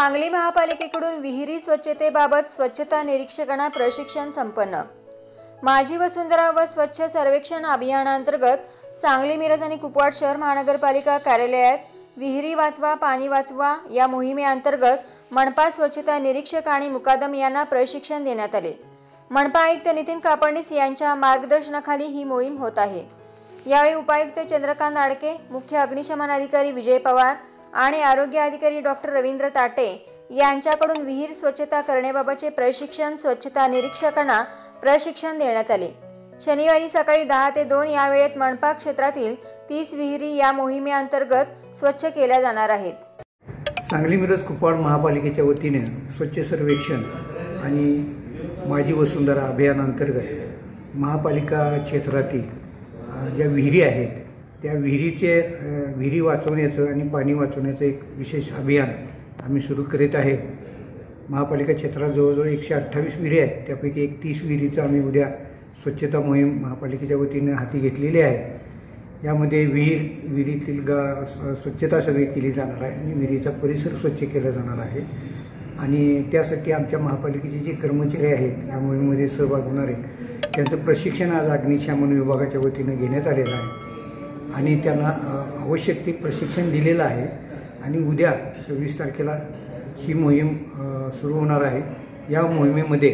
सांगली महापालिकेकडून विहिरी स्वच्छतेबाबत स्वच्छता निरीक्षकांना प्रशिक्षण संपन्न. माझी वसुंधरा व स्वच्छ सर्वेक्षण अभियानांतर्गत सांगली मिरज आणि कुपवाड शहर महानगरपालिका कार्यालयात विहिरी वाचवा पाणी वाचवा या मोहिमेअंतर्गत मनपा स्वच्छता निरीक्षक आणि मुकादम यांना प्रशिक्षण देण्यात आले. मनपा आयुक्त नितीन कापडणीस यांच्या मार्गदर्शनाखाली ही मोहीम होत आहे. यावेळी उपायुक्त चंद्रकांत आडके मुख्य अग्निशमन अधिकारी विजय पवार आणि आरोग्य अधिकारी डॉक्टर रवींद्र ताटे यांच्याकडून विहीर स्वच्छता करण्याबाबतचे प्रशिक्षण स्वच्छता निरीक्षकांना प्रशिक्षण देण्यात आले. शनिवारी सकाळी दहा ते दोन या वेळेत मनपा क्षेत्रातील तीस विहिरी या मोहिमेअंतर्गत स्वच्छ केल्या जाणार आहेत. सांगली मिरज कुपवाड महापालिकेच्या वतीने स्वच्छ सर्वेक्षण आणि माझी वसुंधरा अभियानांतर्गत महापालिका क्षेत्रातील ज्या विहिरी आहेत त्या विहिरीचे विहिरी वाचवण्याचं आणि पाणी वाचवण्याचं एक विशेष अभियान आम्ही सुरू करीत आहे. महापालिका क्षेत्रात जवळजवळ एकशे अठ्ठावीस विहिरी आहेत. त्यापैकी एक तीस विहिरीचं आम्ही उद्या स्वच्छता मोहीम महापालिकेच्या वतीनं हाती घेतलेली आहे. यामध्ये विहीर विहिरीतील गा स्वच्छता सगळी केली जाणार आहे आणि विहिरीचा परिसर स्वच्छ केला जाणार आहे. आणि त्यासाठी आमच्या महापालिकेचे जे कर्मचारी आहेत या मोहिमेमध्ये सहभाग होणार आहेत त्यांचं प्रशिक्षण आज अग्निशमन विभागाच्या वतीनं घेण्यात आलेलं आहे. आणि त्यांना आवश्यक ते प्रशिक्षण दिलेलं आहे. आणि उद्या सव्वीस तारखेला ही मोहीम सुरू होणार आहे. या मोहिमेमध्ये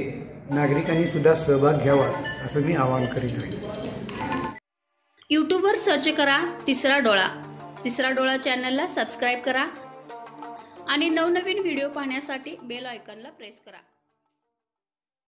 नागरिकांनी सुद्धा सहभाग घ्यावा असं मी आवाहन करीत आहे. यूट्यूबवर सर्च करा तिसरा डोळा. तिसरा डोळा चॅनलला सबस्क्राईब करा. आणि नवनवीन व्हिडिओ पाहण्यासाठी बेल आयकॉनला प्रेस करा.